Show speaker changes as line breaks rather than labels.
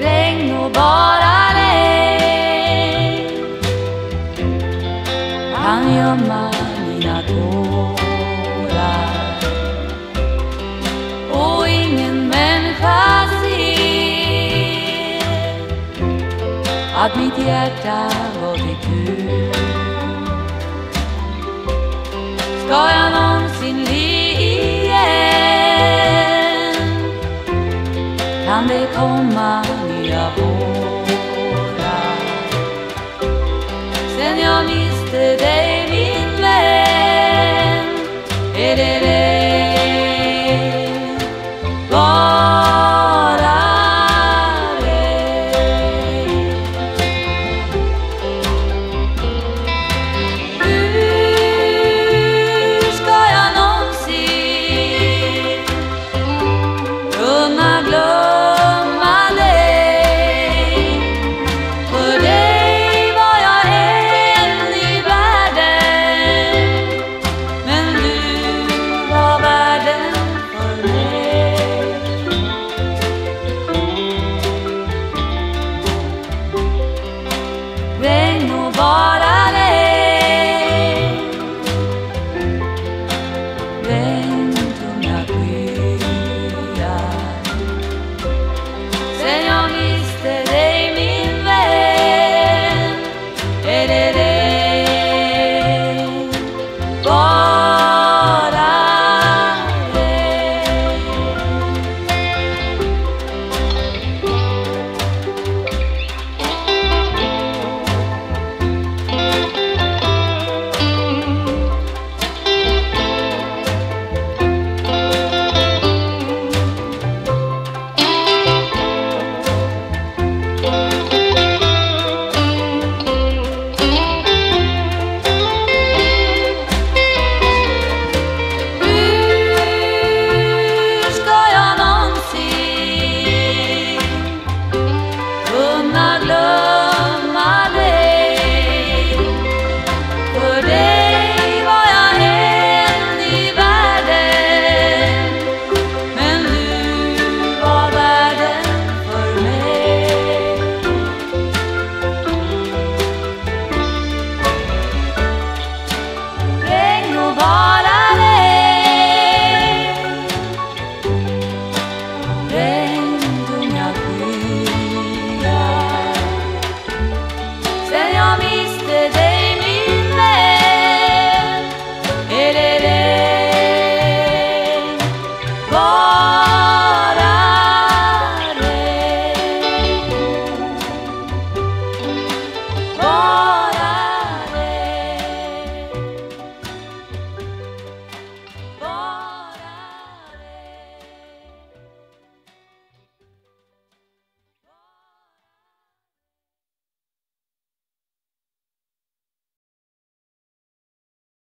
Regn och bara regn. Kan gömma mina tårar. Och ingen människa ser att mitt hjärta gått itu Ska going on sin lien Kan det komma nya vårar Sen jag miste dig min vän Är det